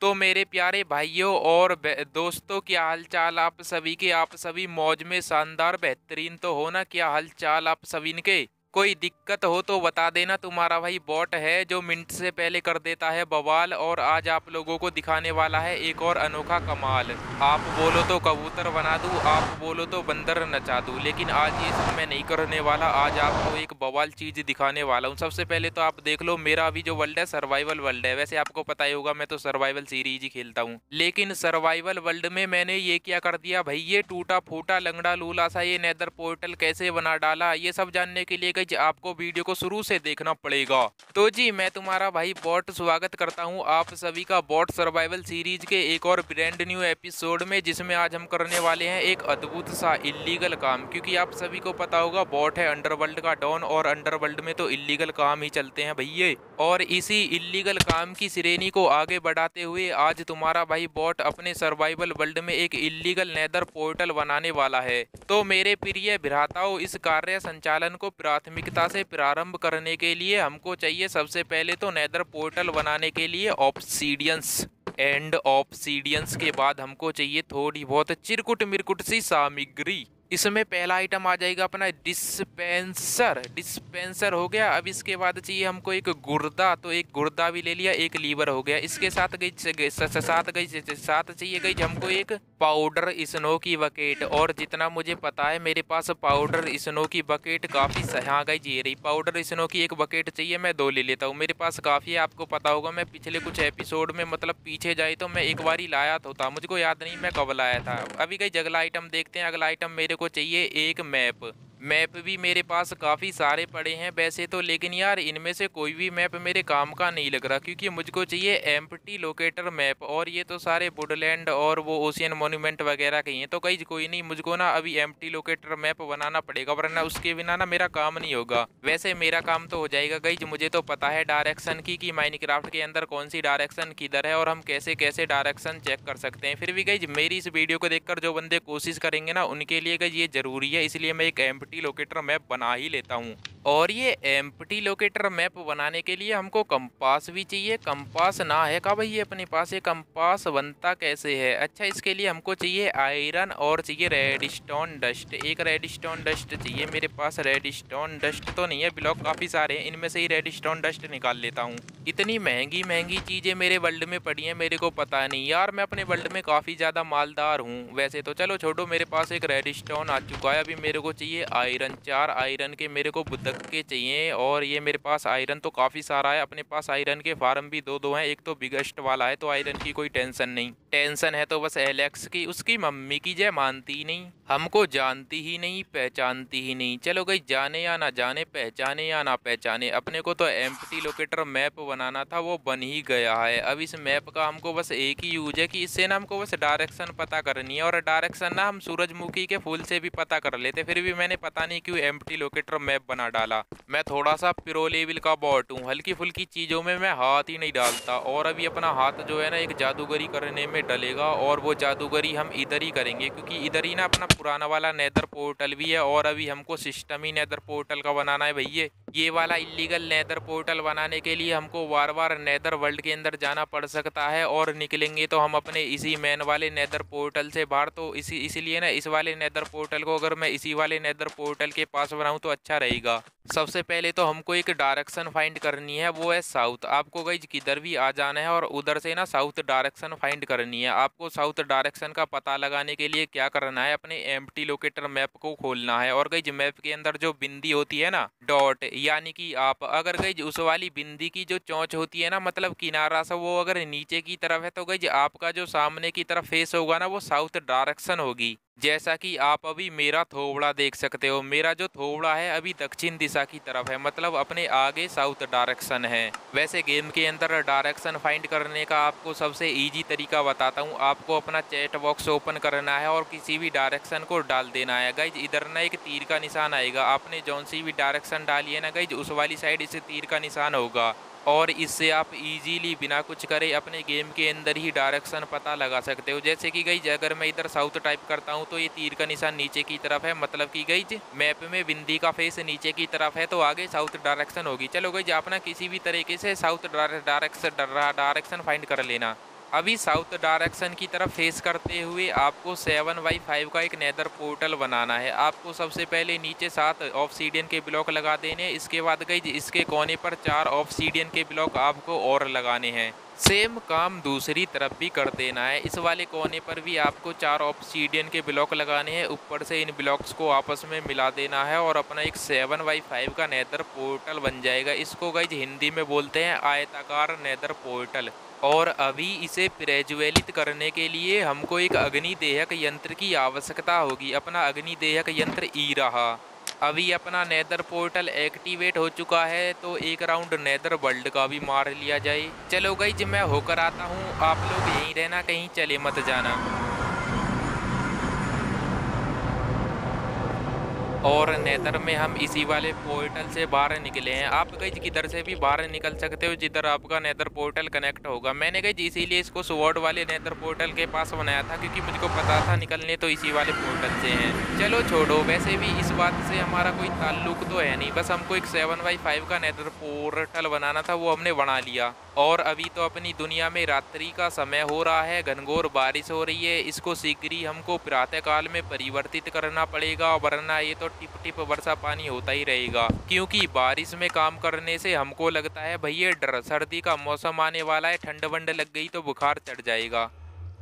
तो मेरे प्यारे भाइयों और दोस्तों, क्या हालचाल आप सभी के? आप सभी मौज में शानदार, बेहतरीन तो हो ना? क्या हालचाल आप सभी के कोई दिक्कत हो तो बता देना। तुम्हारा भाई बॉट है जो मिनट से पहले कर देता है बवाल और आज आप लोगों को दिखाने वाला है एक और अनोखा कमाल। आप बोलो तो कबूतर बना दूँ, आप बोलो तो बंदर नचा दूँ, लेकिन आज ये सब मैं नहीं करने वाला। आज आपको एक बवाल चीज़ दिखाने वाला हूँ। सबसे पहले तो आप देख लो, मेरा अभी जो वर्ल्ड है सर्वाइवल वर्ल्ड है। वैसे आपको पता ही होगा, मैं तो सर्वाइवल सीरीज़ ही खेलता हूँ। लेकिन सर्वाइवल वर्ल्ड में मैंने ये क्या कर दिया? भाई, ये टूटा फूटा लंगड़ा लूला सा ये नेदर पोर्टल कैसे बना डाला? ये सब जानने के लिए गाइज़ आपको वीडियो को शुरू से देखना पड़ेगा। तो जी, मैं तुम्हारा भाई बॉट स्वागत करता हूँ आप सभी का बॉट सर्वाइवल सीरीज़ के एक और ब्रांड न्यू एपिसोड में, जिसमें आज हम करने वाले हैं एक अद्भुत सा इलीगल काम। क्योंकि आप सभी को पता होगा, बॉट है अंडरवर्ल्ड का डॉन और अंडरवर्ल्ड में तो इलीगल काम ही चलते हैं भैया। और इसी इलीगल काम की श्रेणी को आगे बढ़ाते हुए आज तुम्हारा भाई बॉट अपने सर्वाइवल वर्ल्ड में एक इलीगल नेदर पोर्टल बनाने वाला है। तो मेरे प्रिय भ्राताओं, इस कार्य संचालन को प्राथमिकता से प्रारंभ करने के लिए हमको चाहिए सबसे पहले तो नेदर पोर्टल बनाने के लिए ऑप्सीडियंस एंड ऑप्सीडियंस के बाद हमको चाहिए थोड़ी बहुत चिरकुट मिरकुट सी सामग्री। इसमें पहला आइटम आ जाएगा अपना डिस्पेंसर डिस्पेंसर हो गया। अब इसके बाद चाहिए हमको एक गुर्दा तो एक गुर्दा भी ले लिया, एक लीवर हो गया। इसके साथ गई साथ गई, साथ चाहिए गई हमको एक पाउडर स्नो की बकेट। और जितना मुझे पता है, मेरे पास पाउडर स्नो की बकेट काफ़ी हाँ गई जी रही पाउडर स्नो की एक बकेट चाहिए, मैं दो ले लेता हूँ। मेरे पास काफ़ी है, आपको पता होगा, मैं पिछले कुछ एपिसोड में मतलब पीछे जाए तो मैं एक बार ही लाया तो था। मुझको याद नहीं, मैं कब लाया था। अभी कई जगला आइटम देखते हैं, अगला आइटम मेरे को चाहिए एक मैप। मैप भी मेरे पास काफ़ी सारे पड़े हैं वैसे तो लेकिन यार इनमें से कोई भी मैप मेरे काम का नहीं लग रहा, क्योंकि मुझको चाहिए एम्पटी लोकेटर मैप, और ये तो सारे वुडलैंड और वो ओशियन मोन्यूमेंट वगैरह के हैं तो कहीं कोई नहीं, मुझको ना अभी एम्पटी लोकेटर मैप बनाना पड़ेगा, वरना उसके बिना ना मेरा काम नहीं होगा। वैसे मेरा काम तो हो जाएगा गई मुझे तो पता है डायरेक्शन की, कि माइनक्राफ्ट के अंदर कौन सी डायरेक्शन किधर है, और हम कैसे कैसे डायरेक्शन चेक कर सकते हैं। फिर भी गई मेरी इस वीडियो को देखकर जो बंदे कोशिश करेंगे ना, उनके लिए गई ये ज़रूरी है, इसलिए मैं एक एम्पटी एम्प्टी लोकेटर मैप बना ही लेता हूँ। और ये एम्प्टी लोकेटर मैप बनाने के लिए हमको कंपास भी चाहिए। कंपास ना है का भाई अपने पास? ये कंपास बनता कैसे है? अच्छा इसके लिए हमको चाहिए आयरन और चाहिए रेड स्टोन डस्ट एक रेड स्टोन डस्ट चाहिए मेरे पास। रेड स्टोन डस्ट तो नहीं है ब्लॉक काफ़ी सारे हैं। इनमें से ही रेड स्टोन डस्ट निकाल लेता हूँ। इतनी महँगी महँगी चीज़ें मेरे वर्ल्ड में पड़ी हैं, मेरे को पता नहीं। यार, मैं अपने वर्ल्ड में काफ़ी ज़्यादा मालदार हूँ। वैसे तो चलो छोड़ो मेरे पास एक रेड स्टोन आ चुका है। अभी मेरे को चाहिए आयरन चार आयरन के मेरे को बुद्धक के चाहिए और ये मेरे पास आयरन तो काफ़ी सारा है। अपने पास आयरन के फार्म भी दो दो हैं। एक तो बिगेस्ट वाला है तो आयरन की कोई टेंशन नहीं। टेंशन है तो बस एलेक्स की, उसकी मम्मी की जय मानती ही नहीं। हमको जानती ही नहीं, पहचानती ही नहीं। चलो गई, जाने या ना जाने, पहचाने या ना पहचाने, अपने को तो एम्प्टी लोकेटर मैप बनाना था, वो बन ही गया है। अब इस मैप का हमको बस एक ही यूज़ है कि इससे ना हमको बस डायरेक्शन पता करनी है, और डायरेक्शन ना हम सूरजमुखी के फूल से भी पता कर लेते, फिर भी मैंने पता नहीं क्यों एम्प्टी लोकेटर मैप बना डाला। मैं थोड़ा सा प्रो लेवल का बॉट हूँ हल्की फुल्की चीज़ों में मैं हाथ ही नहीं डालता, और अभी अपना हाथ जो है ना एक जादूगरी करने में डलेगा और वो जादूगरी हम इधर ही करेंगे, क्योंकि इधर ही ना अपना पुराना वाला नेदर पोर्टल भी है और अभी हमको सिस्टम ही नेदर पोर्टल का बनाना है भैया। ये वाला इलीगल नेदर पोर्टल बनाने के लिए हमको बार बार नेदर वर्ल्ड के अंदर जाना पड़ सकता है और निकलेंगे तो हम अपने इसी मैन वाले नेदर पोर्टल से बाहर। तो इसी, इसीलिए ना इस वाले नेदर पोर्टल को अगर मैं इसी वाले नेदर पोर्टल के पास बनाऊँ तो अच्छा रहेगा। सबसे पहले तो हमको एक डायरेक्शन फाइंड करनी है, वो है साउथ आपको गई किधर भी आ जाना है और उधर से ना साउथ डायरेक्शन फाइंड करनी है। आपको साउथ डायरेक्शन का पता लगाने के लिए क्या करना है? अपने एम लोकेटर मैप को खोलना है और गई मैप के अंदर जो बिंदी होती है ना डॉट यानी कि आप, अगर गई उस वाली बिंदी की जो चौंच होती है ना मतलब किनारा सा वो अगर नीचे की तरफ़ है तो गई आपका जो सामने की तरफ़ फेस होगा ना, वो साउथ डायरेक्शन होगी। जैसा कि आप अभी मेरा थोबड़ा देख सकते हो, मेरा जो थोबड़ा है अभी दक्षिण दिशा की तरफ़ है मतलब अपने आगे साउथ डायरेक्शन है। वैसे गेम के अंदर डायरेक्शन फाइंड करने का आपको सबसे इजी तरीका बताता हूँ, आपको अपना चैट बॉक्स ओपन करना है और किसी भी डायरेक्शन को डाल देना है। गाइज़, इधर ना एक तीर का निशान आएगा, आपने जौन सी भी डायरेक्शन डाली है ना, गाइज़, उस वाली साइड इसे तीर का निशान होगा। और इससे आप इजीली बिना कुछ करे अपने गेम के अंदर ही डायरेक्शन पता लगा सकते हो। जैसे कि गई, अगर मैं इधर साउथ टाइप करता हूँ तो ये तीर का निशान नीचे की तरफ़ है। मतलब कि गई मैप में बिंदी का फेस नीचे की तरफ़ है तो आगे साउथ डायरेक्शन होगी। चलो गई, अपना किसी भी तरीके से साउथ डायरेक्शन डायरेक्शन फाइंड कर लेना। अभी साउथ डायरेक्शन की तरफ़ फेस करते हुए आपको सेवन बाई फाइव का एक नेदर पोर्टल बनाना है। आपको सबसे पहले नीचे सात ऑफ़ सीडियन के ब्लॉक लगा देने इसके बाद गई, इसके कोने पर चार ऑफ़ सीडियन के ब्लॉक आपको और लगाने हैं। सेम काम दूसरी तरफ़ भी कर देना है। इस वाले कोने पर भी आपको चार ऑप्सीडियन के ब्लॉक लगाने हैं। ऊपर से इन ब्लॉक्स को आपस में मिला देना है और अपना एक सेवन बाई फाइव का नेदर पोर्टल बन जाएगा। इसको गई हिंदी में बोलते हैं आयताकार नेदर पोर्टल और अभी इसे प्रज्वलित करने के लिए हमको एक अग्निदेहक यंत्र की आवश्यकता होगी। अपना अग्निदेहक यंत्र ई रहा। अभी अपना नेदर पोर्टल एक्टिवेट हो चुका है तो एक राउंड नेदर वर्ल्ड का भी मार लिया जाए। चलो गई मैं होकर आता हूँ। आप लोग यहीं रहना, कहीं चले मत जाना। और नेदर में हम इसी वाले पोर्टल से बाहर निकले हैं। आप गई किधर से भी बाहर निकल सकते हो, जिधर आपका नेदर पोर्टल कनेक्ट होगा। मैंने गई इसीलिए इसको स्वॉर्ड वाले नेदर पोर्टल के पास बनाया था, क्योंकि मुझको पता था निकलने तो इसी वाले पोर्टल से हैं। चलो छोड़ो, वैसे भी इस बात से हमारा कोई ताल्लुक तो है नहीं। बस हमको एक सेवन बाई फाइव का नेदर पोर्टल बनाना था, वो हमने बना लिया। और अभी तो अपनी दुनिया में रात्रि का समय हो रहा है, घनघोर बारिश हो रही है, इसको शीघ्र ही हमको प्रातःकाल में परिवर्तित करना पड़ेगा, वरना ये तो टिप टिप वर्षा पानी होता ही रहेगा। क्योंकि बारिश में काम करने से हमको लगता है, भैया, डर, सर्दी का मौसम आने वाला है ठंड वंड लग गई तो बुखार चढ़ जाएगा।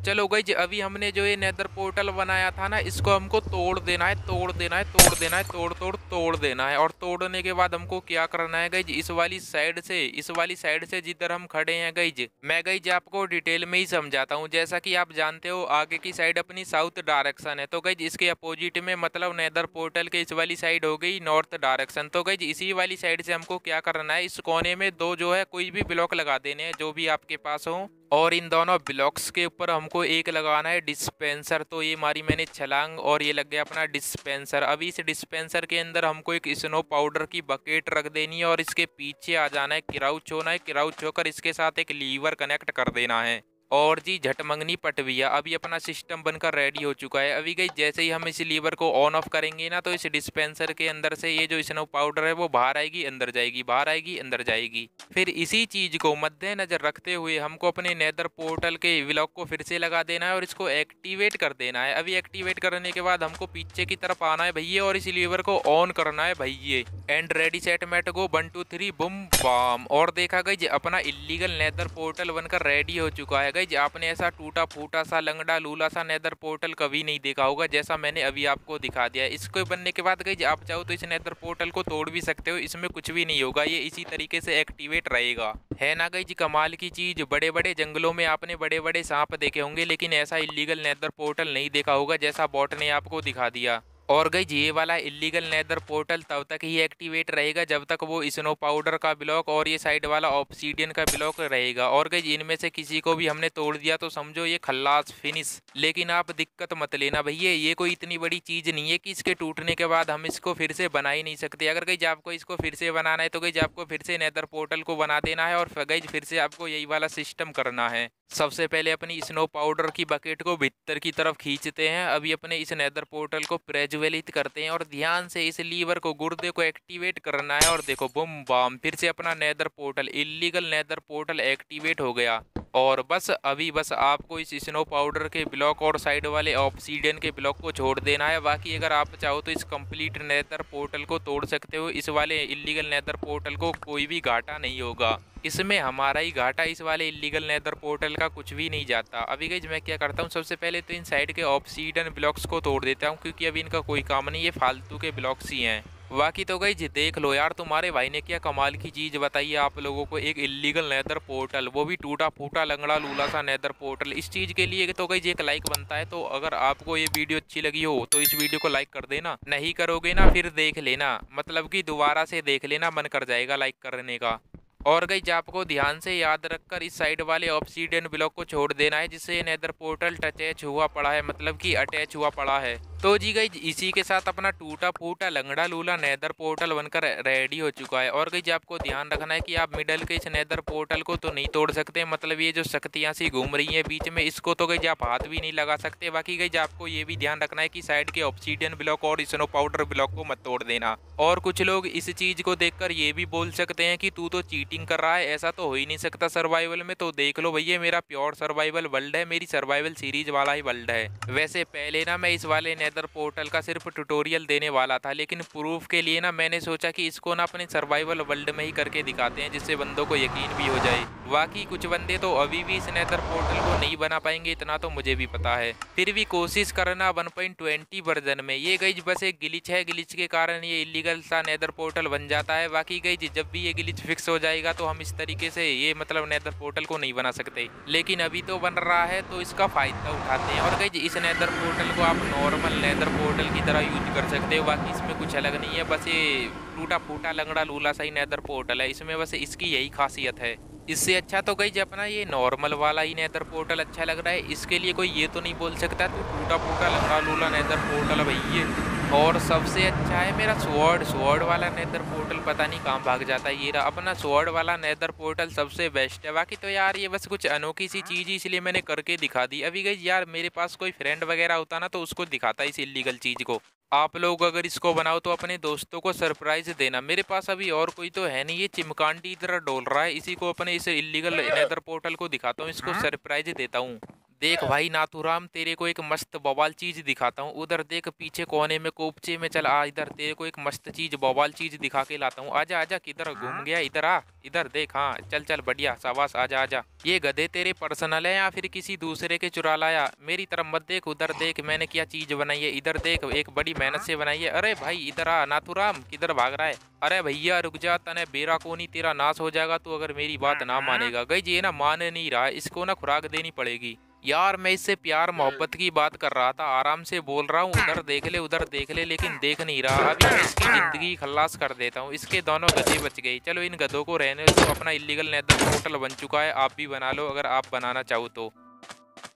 चलो गई अभी हमने जो ये नेदर पोर्टल बनाया था ना, इसको हमको तोड़ देना है, तोड़ देना है, तोड़ देना है, तोड़ तोड़ तोड़ देना है। और तोड़ने के बाद हमको क्या करना है गई इस वाली साइड से, इस वाली साइड से जिधर हम खड़े हैं गई मैं गई आपको डिटेल में ही समझाता हूँ। जैसा कि आप जानते हो, आगे की साइड अपनी साउथ डायरेक्शन है। तो गई इसके अपोजिट में मतलब नेदर पोर्टल के इस वाली साइड हो गई नॉर्थ डायरेक्शन तो गई इसी वाली साइड से हमको क्या करना है, इस कोने में दो जो है, कोई भी ब्लॉक लगा देने हैं, जो भी आपके पास हो। और इन दोनों ब्लॉक्स के ऊपर हमको एक लगाना है डिस्पेंसर। तो ये मारी मैंने छलांग और ये लग गया अपना डिस्पेंसर। अभी इस डिस्पेंसर के अंदर हमको एक स्नो पाउडर की बकेट रख देनी है और इसके पीछे आ जाना है किराउ होना है। किराउच होकर इसके साथ एक लीवर कनेक्ट कर देना है। और जी झटमंगनी पटविया अभी अपना सिस्टम बनकर रेडी हो चुका है। अभी गई, जैसे ही हम इस लीवर को ऑन ऑफ़ करेंगे ना तो इस डिस्पेंसर के अंदर से ये जो स्नो पाउडर है, वो बाहर आएगी, अंदर जाएगी, बाहर आएगी, अंदर जाएगी। फिर इसी चीज़ को मद्देनजर रखते हुए हमको अपने नेदर पोर्टल के ब्लॉक को फिर से लगा देना है और इसको एक्टिवेट कर देना है। अभी एक्टिवेट करने के बाद हमको पीछे की तरफ़ आना है भैया और इस लीवर को ऑन करना है भैया। And ready set met go one two three boom bam और देखा गई अपना इलीगल नेदर पोर्टल बनकर रेडी हो चुका है गई। आपने ऐसा टूटा फूटा सा, लंगड़ा लूला सा नेदर पोर्टल कभी नहीं देखा होगा, जैसा मैंने अभी आपको दिखा दिया। इसको बनने के बाद गई आप चाहो तो इस नेदर पोर्टल को तोड़ भी सकते हो, इसमें कुछ भी नहीं होगा, ये इसी तरीके से एक्टिवेट रहेगा। है ना गई, जी कमाल की चीज़ बड़े बड़े जंगलों में आपने बड़े बड़े सांप देखे होंगे, लेकिन ऐसा इलीगल नेदर पोर्टल नहीं देखा होगा, जैसा बॉट ने आपको दिखा दिया। और गई ये वाला इलीगल नेदर पोर्टल तब तक ही एक्टिवेट रहेगा जब तक वो स्नो पाउडर का ब्लॉक और ये साइड वाला ऑप्सीडियन का ब्लॉक रहेगा। और गई इनमें से किसी को भी हमने तोड़ दिया तो समझो ये खल्लास फिनिश लेकिन आप दिक्कत मत लेना भैया, ये कोई इतनी बड़ी चीज़ नहीं है कि इसके टूटने के बाद हम इसको फिर से बना ही नहीं सकते। अगर गई आपको इसको फिर से बनाना है तो गई आपको फिर से नेदर पोर्टल को बना देना है और गई फिर से आपको यही वाला सिस्टम करना है। सबसे पहले अपनी स्नो पाउडर की बकेट को भीतर की तरफ़ खींचते हैं। अभी अपने इस नेदर पोर्टल को प्रज्वलित करते हैं और ध्यान से इस लीवर को, गुर्दे को एक्टिवेट करना है। और देखो बम बाम फिर से अपना nether portal illegal nether portal activate हो गया। और बस अभी बस आपको इस स्नो पाउडर के ब्लॉक और साइड वाले ऑप्सीडियन के ब्लॉक को छोड़ देना है। बाकी अगर आप चाहो तो इस कंप्लीट नेदर पोर्टल को तोड़ सकते हो। इस वाले इलीगल नेदर पोर्टल को कोई भी घाटा नहीं होगा। इसमें हमारा ही घाटा इस वाले इलीगल नेदर पोर्टल का कुछ भी नहीं जाता। अभी गई मैं क्या करता हूँ, सबसे पहले तो इन साइड के ऑप्सीडन ब्लॉक्स को तोड़ देता हूँ, क्योंकि अभी इनका कोई काम नहीं ये फालतू के ब्लॉक्स ही हैं। बाकी तो गई जी, देख लो यार, तुम्हारे भाई ने क्या कमाल की चीज़ बताई आप लोगों को, एक इलीगल नैदर पोर्टल वो भी टूटा फूटा लंगड़ा लूला सा नैदर पोर्टल इस चीज़ के लिए तो गई जी एक लाइक बनता है तो अगर आपको ये वीडियो अच्छी लगी हो तो इस वीडियो को लाइक कर देना, नहीं करोगे ना, फिर देख लेना मतलब कि दोबारा से देख लेना, मन कर जाएगा लाइक करने का। और गई आपको ध्यान से याद रखकर इस साइड वाले ऑप्सीडियन ब्लॉक को छोड़ देना है, जिससे नेदर पोर्टल टचेच हुआ पड़ा है मतलब कि अटैच हुआ पड़ा है। तो जी गई, इसी के साथ अपना टूटा फूटा लंगड़ा लूला नेदर पोर्टल बनकर रेडी हो चुका है। और गई आपको ध्यान रखना है कि आप मिडल के इस नेदर पोर्टल को तो नहीं तोड़ सकते मतलब ये जो शक्तियाँ सी घूम रही है बीच में, इसको तो गई आप हाथ भी नहीं लगा सकते। बाकी गई आपको ये भी ध्यान रखना है कि साइड के ऑप्सीडियन ब्लॉक और स्नो पाउडर ब्लॉक को मत तोड़ देना। और कुछ लोग इस चीज़ को देखकर ये भी बोल सकते हैं कि तू तो चीटी चीटिंग कर रहा है, ऐसा तो हो ही नहीं सकता सर्वाइवल में तो देख लो भैया, मेरा प्योर सर्वाइवल वर्ल्ड है, मेरी सर्वाइवल सीरीज़ वाला ही वर्ल्ड है। वैसे पहले ना मैं इस वाले नेदर पोर्टल का सिर्फ़ ट्यूटोरियल देने वाला था, लेकिन प्रूफ के लिए ना मैंने सोचा कि इसको ना अपने सर्वाइवल वर्ल्ड में ही करके दिखाते हैं, जिससे बंदों को यकीन भी हो जाए। बाकी कुछ बंदे तो अभी भी इस नेदर पोर्टल को नहीं बना पाएँगे, इतना तो मुझे भी पता है। फिर भी कोशिश करना 1.20 वर्जन में। ये गई बस एक गिलिच है गिलिच के कारण ये इलीगल सा नेदर पोर्टल बन जाता है। बाकी गई जब भी ये गिलिच फिक्स हो जाएगा तो हम इस तरीके से ये मतलब नेदर पोर्टल को नहीं बना सकते। लेकिन अभी तो बन रहा है तो इसका फ़ायदा उठाते हैं। और गई इस नेदर पोर्टल को आप नॉर्मल नेदर पोर्टल की तरह यूज़ कर सकते हो। बाकी इसमें कुछ अलग नहीं है, बस ये टूटा फूटा लंगड़ा लूला सा ही नेदर पोर्टल है। इसमें बस इसकी यही खासियत है। इससे अच्छा तो गई अपना ये नॉर्मल वाला ही नेदर पोर्टल अच्छा लग रहा है। इसके लिए कोई ये तो नहीं बोल सकता तो टूटा फूटा लंगड़ा लूला नेदर पोर्टल भाई ये। और सबसे अच्छा है मेरा स्वॉर्ड स्वॉर्ड वाला नेदर पोर्टल पता नहीं कहाँ भाग जाता है। ये रहा अपना स्वॉर्ड वाला नेदर पोर्टल सबसे बेस्ट है। बाकी तो यार ये बस कुछ अनोखी सी चीज़ ही इसलिए मैंने करके दिखा दी। अभी गई यार मेरे पास कोई फ्रेंड वगैरह होता ना तो उसको दिखाता इस इलीगल चीज़ को। आप लोग अगर इसको बनाओ तो अपने दोस्तों को सरप्राइज़ देना। मेरे पास अभी और कोई तो है नहीं ये चिमकांडी इधर डोल रहा है। इसी को अपने इस इलीगल नेदर पोर्टल को दिखाता हूँ इसको सरप्राइज़ हाँ। देता हूँ। देख भाई नाथुराम तेरे को एक मस्त बवाल चीज़ दिखाता हूँ। उधर देख पीछे कोने में कोपचे में चल आ इधर तेरे को एक मस्त चीज़ बवाल चीज़ दिखा के लाता हूँ। आजा आजा किधर घूम गया? इधर आ इधर देख हाँ चल चल बढ़िया सावास आजा आजा। ये गधे तेरे पर्सनल है या फिर किसी दूसरे के चुरा लाया मेरी तरफ़ मत देख उधर देख मैंने क्या चीज़ बनाई है? इधर देख एक बड़ी मेहनत से बनाई है। अरे भाई इधर आ नाथुराम किधर भाग रहा है? अरे भैया रुक जा तने बेरा को नहीं तेरा नाश हो जाएगा तो अगर मेरी बात ना मानेगा। गई जी ना मान नहीं रहा इसको ना खुराक देनी पड़ेगी। यार, मैं इससे प्यार, मोहब्बत की बात कर रहा था। आराम से बोल रहा हूँ, उधर देख ले, उधर देख ले, लेकिन देख नहीं रहा। अभी मैं इसकी ज़िंदगी खल्लास कर देता हूँ। इसके दोनों गधे बच गए। चलो इन गधों को रहने तो अपना इलीगल नेदर होटल बन चुका है। आप भी बना लो, अगर आप बनाना चाहो तो।